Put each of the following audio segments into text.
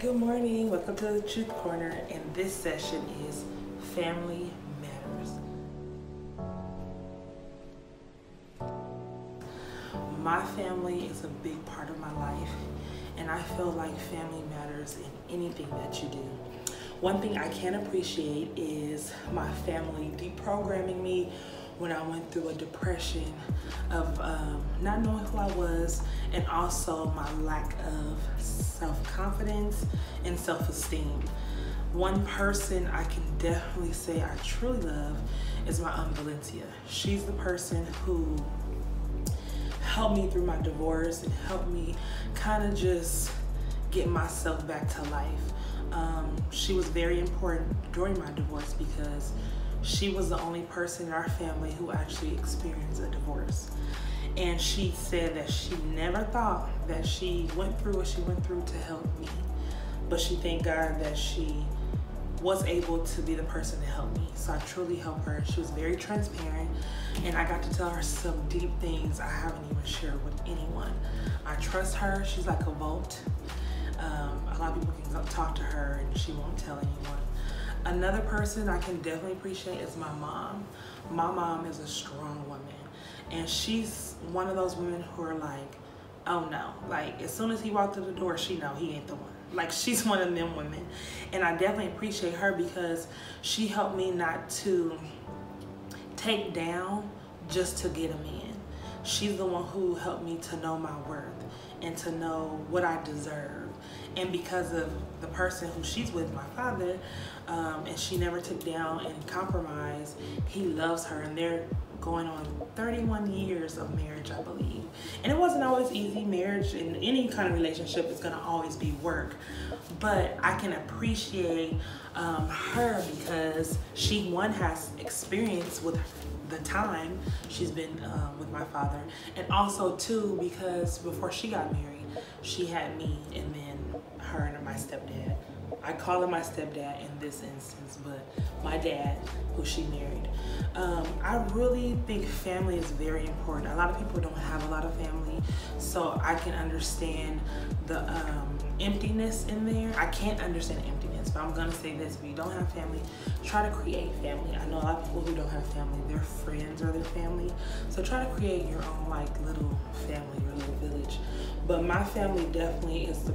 Good morning, welcome to the Truth Corner, and this session is Family Matters. My family is a big part of my life, and I feel like family matters in anything that you do. One thing I can appreciate is my family deprogramming me when I went through a depression of um, not knowing who I was and also my lack of self-confidence and self-esteem. One person I can definitely say I truly love is my Aunt Valencia. She's the person who helped me through my divorce and helped me kind of just get myself back to life. Um, she was very important during my divorce because she was the only person in our family who actually experienced a divorce. And she said that she never thought that she went through what she went through to help me. But she thanked God that she was able to be the person to help me. So I truly helped her. She was very transparent and I got to tell her some deep things I haven't even shared with anyone. I trust her. She's like a vault. Um, a lot of people can talk to her and she won't tell anyone. Another person I can definitely appreciate is my mom. My mom is a strong woman and she's one of those women who are like, oh no, like as soon as he walked through the door, she know he ain't the one. Like she's one of them women. And I definitely appreciate her because she helped me not to take down just to get him in. She's the one who helped me to know my worth and to know what I deserve. And because of the person who she's with, my father, um, and she never took down and compromised, he loves her and they're going on 31 years of marriage, I believe. And it wasn't always easy. Marriage in any kind of relationship is going to always be work. But I can appreciate um, her because she, one, has experience with the time she's been uh, with my father. And also, two, because before she got married, she had me and then her and my stepdad. I call him my stepdad in this instance, but my dad, who she married. Um, I really think family is very important. A lot of people don't have a lot of family, so I can understand the um, emptiness in there. I can't understand emptiness, but I'm gonna say this, if you don't have family, try to create family. I know a lot of people who don't have family, their friends are their family. So try to create your own like little family, your little village. But my family definitely is the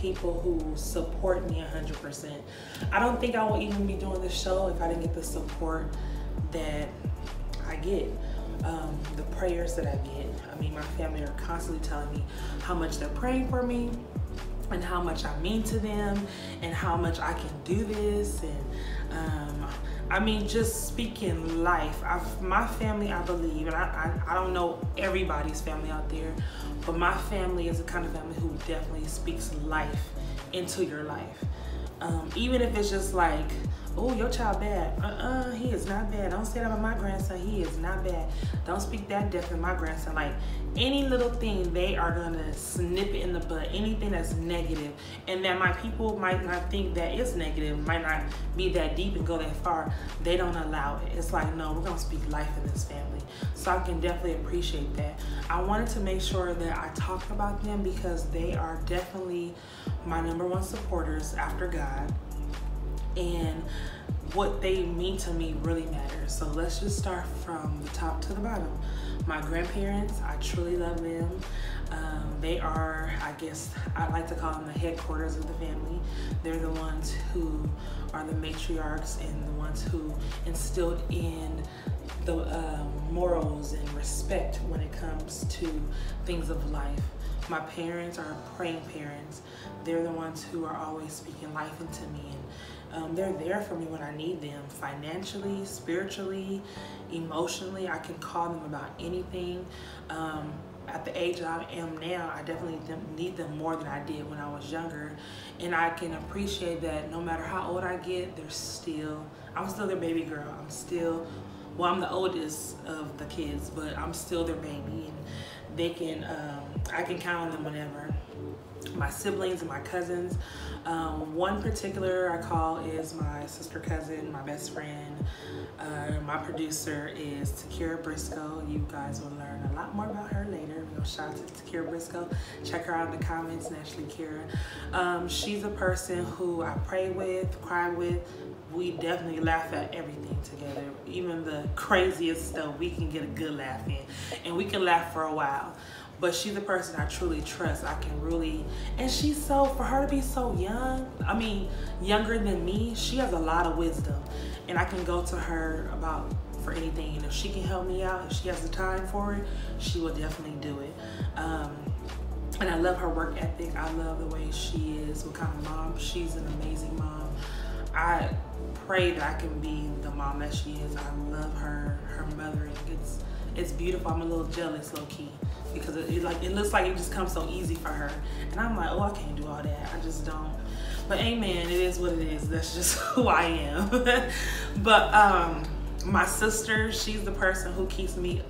people who support me 100%. I don't think I would even be doing this show if I didn't get the support that I get. Um, the prayers that I get. I mean, my family are constantly telling me how much they're praying for me and how much I mean to them and how much I can do this and um, I mean, just speaking life. I've, my family, I believe, and I, I, I don't know everybody's family out there, but my family is the kind of family who definitely speaks life into your life. Um, even if it's just like, oh, your child bad. Uh-uh, he is not bad. Don't say that about my grandson. He is not bad. Don't speak that death in my grandson. Like, any little thing, they are to snip it in the butt. Anything that's. And that my people might not think that is negative, might not be that deep and go that far. They don't allow it. It's like, no, we're to speak life in this family. So I can definitely appreciate that. I wanted to make sure that I talk about them because they are definitely my number one supporters after God. And what they mean to me really matters. So let's just start from the top to the bottom. My grandparents, I truly love them. Um, they are, I guess, I like to call them the headquarters of the family. They're the ones who are the matriarchs and the ones who instilled in the um, morals and respect when it comes to things of life. My parents are praying parents. They're the ones who are always speaking life into me and um, they're there for me when I need them financially, spiritually, emotionally. I can call them about anything. Um, at the age that I am now, I definitely need them more than I did when I was younger. And I can appreciate that no matter how old I get, they're still, I'm still their baby girl. I'm still well, I'm the oldest of the kids, but I'm still their baby, and they can, um, I can count on them whenever. My siblings and my cousins. Um, one particular I call is my sister cousin, my best friend. Uh, my producer is Takira Briscoe. You guys will learn a lot more about her later. We'll shout out to Takira Briscoe. Check her out in the comments, Naturally Kira. Um, she's a person who I pray with, cry with, we definitely laugh at everything together. Even the craziest stuff, we can get a good laugh in. And we can laugh for a while. But she's a person I truly trust. I can really, and she's so, for her to be so young, I mean, younger than me, she has a lot of wisdom. And I can go to her about for anything. And if she can help me out, if she has the time for it, she will definitely do it. Um, and I love her work ethic. I love the way she is, what kind of mom. She's an amazing mom. I pray that I can be the mom that she is. I love her, her mothering. It's it's beautiful. I'm a little jealous, low key, because it, it like it looks like it just comes so easy for her, and I'm like, oh, I can't do all that. I just don't. But amen, it is what it is. That's just who I am. but um, my sister, she's the person who keeps me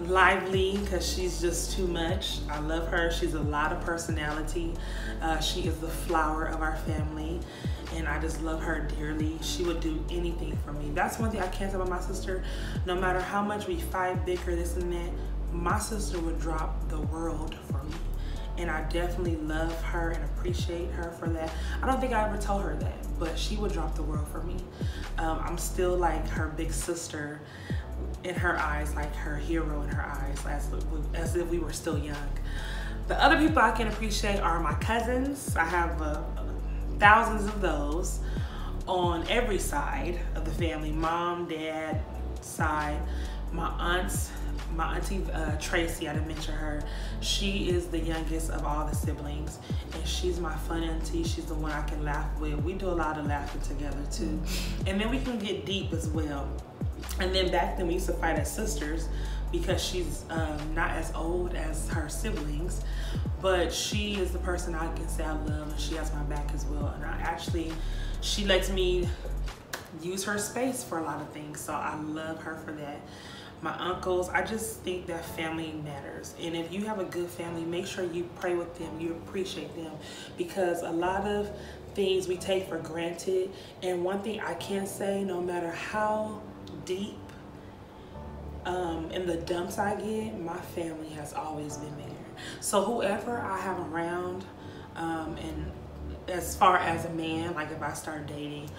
lively because she's just too much. I love her. She's a lot of personality. Uh, she is the flower of our family and I just love her dearly. She would do anything for me. That's one thing I can't say about my sister. No matter how much we fight, bicker, this and that, my sister would drop the world for me. And I definitely love her and appreciate her for that. I don't think I ever told her that, but she would drop the world for me. Um, I'm still like her big sister in her eyes, like her hero in her eyes, as, as if we were still young. The other people I can appreciate are my cousins. I have a, thousands of those on every side of the family mom dad side my aunts my auntie uh, Tracy, I didn't mention her. She is the youngest of all the siblings, and she's my fun auntie. She's the one I can laugh with. We do a lot of laughing together too, and then we can get deep as well. And then back then we used to fight as sisters because she's um, not as old as her siblings, but she is the person I can say I love and she has my back as well. And I actually, she lets me use her space for a lot of things. So I love her for that. My uncles, I just think that family matters. And if you have a good family, make sure you pray with them, you appreciate them because a lot of things we take for granted. And one thing I can say, no matter how deep um, in the dumps I get, my family has always been there. So whoever I have around, um, and as far as a man, like if I start dating,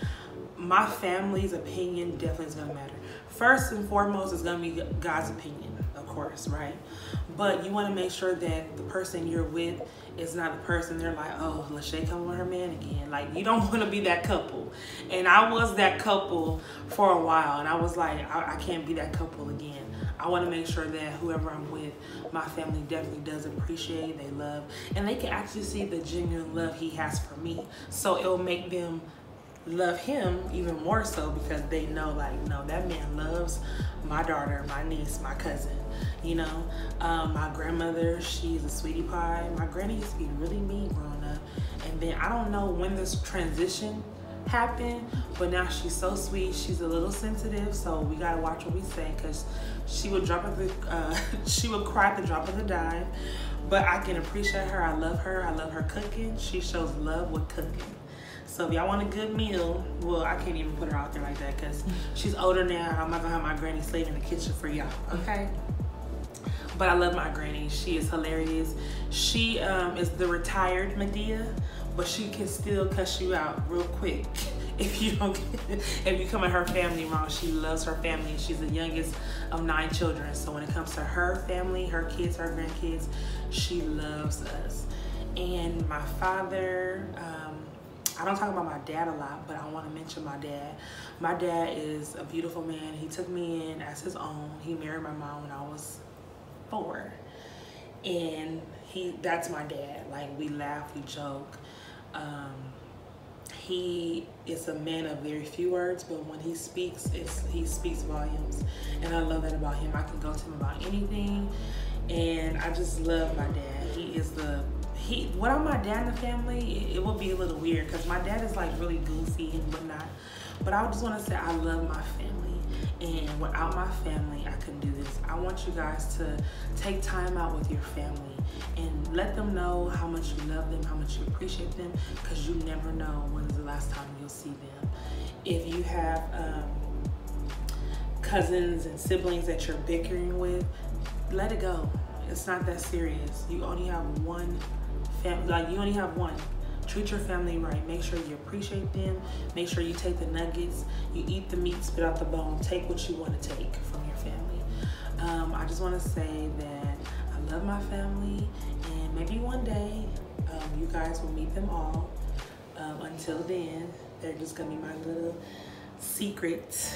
my family's opinion definitely is gonna matter. First and foremost is gonna be God's opinion, of course, right? But you wanna make sure that the person you're with is not the person they're like, oh, Lachey coming with her man again. Like you don't wanna be that couple. And I was that couple for a while and I was like, I, I can't be that couple again. I want to make sure that whoever I'm with, my family definitely does appreciate, they love, and they can actually see the genuine love he has for me. So it will make them love him even more so because they know like no that man loves my daughter my niece my cousin you know? Um, my grandmother she's a sweetie pie. My granny used to be really mean growing up. And then i don't know when this transition happened but now she's so sweet. She's a little sensitive so we gotta watch what we say because she would drop at the uh, she would cry at the drop of the dime. But i can appreciate her. I love her. I love her cooking. She shows love with cooking so if y'all want a good meal well i can't even put her out there like that because she's older now i'm not gonna have my granny slave in the kitchen for y'all okay but I love my granny. She is hilarious. She um, is the retired Madea, but she can still cuss you out real quick if you don't get, if you come at her family wrong she loves her family she's the youngest of nine children so when it comes to her family her kids her grandkids she loves us and my father um, I don't talk about my dad a lot, but I want to mention my dad. My dad is a beautiful man. He took me in as his own. He married my mom when I was four. And he that's my dad. Like we laugh, we joke. Um, he is a man of very few words, but when he speaks, he speaks volumes. And I love that about him. I can go to him about anything. And I just love my dad. He is the, he, without my dad in the family, it, it would be a little weird because my dad is like really goofy and whatnot. But I just want to say I love my family. And without my family, I couldn't do this. I want you guys to take time out with your family and let them know how much you love them, how much you appreciate them, because you never know when's the last time you'll see them. If you have um, cousins and siblings that you're bickering with, let it go. It's not that serious. You only have one family, like you only have one. Treat your family right. Make sure you appreciate them. Make sure you take the nuggets. You eat the meat, spit out the bone. Take what you want to take from your family. Um, I just want to say that I love my family, and maybe one day um, you guys will meet them all. Um, until then, they're just gonna be my little secret.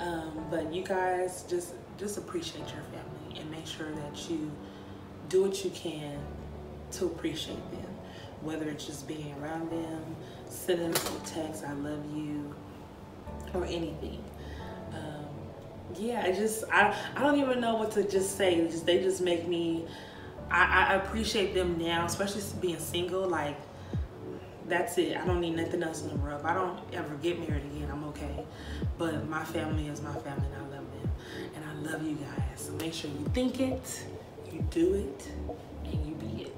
Um, but you guys just just appreciate your family and make sure that you do what you can to appreciate them whether it's just being around them, sending them a text, I love you, or anything. Um, yeah, I just, I, I don't even know what to just say. Just, they just make me, I, I appreciate them now, especially being single. Like, that's it. I don't need nothing else in the world. If I don't ever get married again, I'm okay. But my family is my family and I love them. And I love you guys. So make sure you think it, you do it, and you be it.